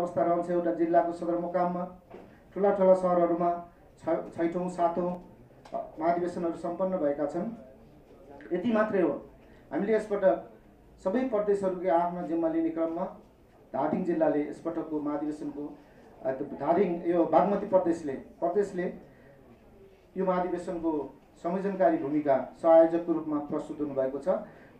अवस्था रहन्छ एउटा जिल्लाको सदरमुकाममा ठुला ठुला सहरहरूमा छ छैठौँ सातौँ महाधिवेशनहरू सम्पन्न भएका छन्। यति मात्रै हो। हामीले यसपटक सबै प्रदेशहरूकै आफ्नो जिम्मा लिने क्रममा धादिङ जिल्लाले यसपटकको महाधिवेशनको धादिङ यो बागमती प्रदेशले प्रदेशले यो महाधिवेशनको संयोजनकारी भूमिका सहयोजकको रूपमा प्रस्तुत हुनुभएको छ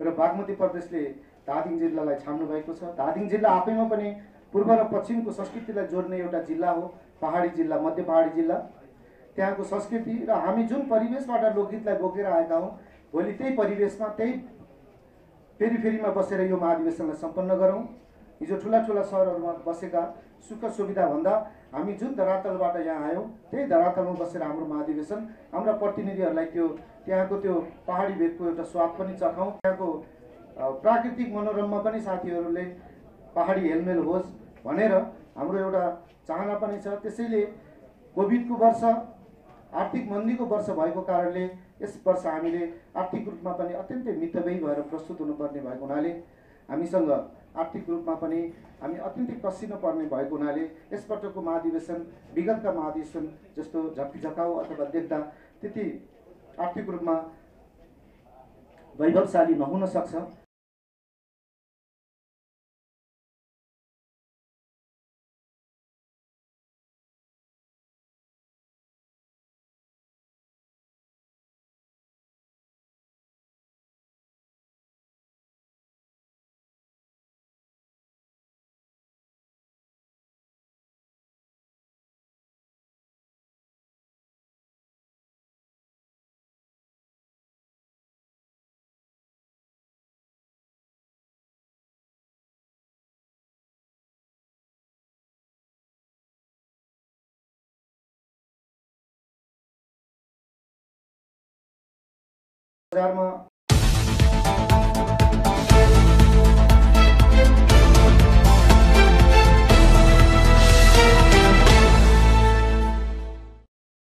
र बागमती प्रदेशले धादिङ जिल्लालाई छान्नु भएको छ। धादिङ जिल्ला आफैमा पनि पूर्व र पश्चिमको संस्कृतिलाई जोड्ने एउटा जिल्ला हो पहाडी जिल्ला मध्य पहाडी जिल्ला। त्यहाँको संस्कृति र हामी जुन परिवेशबाट लोकगीतलाई बोकेर आएका हौँ भोलि त्यही परिवेशमा त्यही फेरिफेरिमा बसेर यो महाधिवेशनलाई सम्पन्न गरौँ। हिजो ठुला ठुला सहरहरूमा बसेका सुख सुविधा भन्दा हामी जुन धरातलबाट यहाँ आयौँ त्यही धरातलमा बसेर हाम्रो महाधिवेशन हाम्रा प्रतिनिधिहरूलाई त्यो त्यहाँको त्यो पहाडी भेगको एउटा स्वाद पनि चखाउँ। त्यहाँको प्राकृतिक मनोरममा पनि साथीहरूले पहाडी हेलमेल होस् भनेर हाम्रो एउटा चाहना पनि छ। त्यसैले कोभिडको वर्ष आर्थिक मन्दीको वर्ष भएको कारणले यस वर्ष हामीले आर्थिक रूपमा पनि अत्यन्तै मितव्ययी भएर प्रस्तुत हुनुपर्ने भएको हुनाले हामीसँग आर्थिक रूपमा पनि हामी अत्यन्तै कसिनु पर्ने भएको हुनाले यसपटकको महाधिवेशन विगतका महाधिवेशन जस्तो झक्किझकाउ अथवा देख्दा त्यति आर्थिक रूपमा वैभवशाली नहुन सक्छ। બજારમાં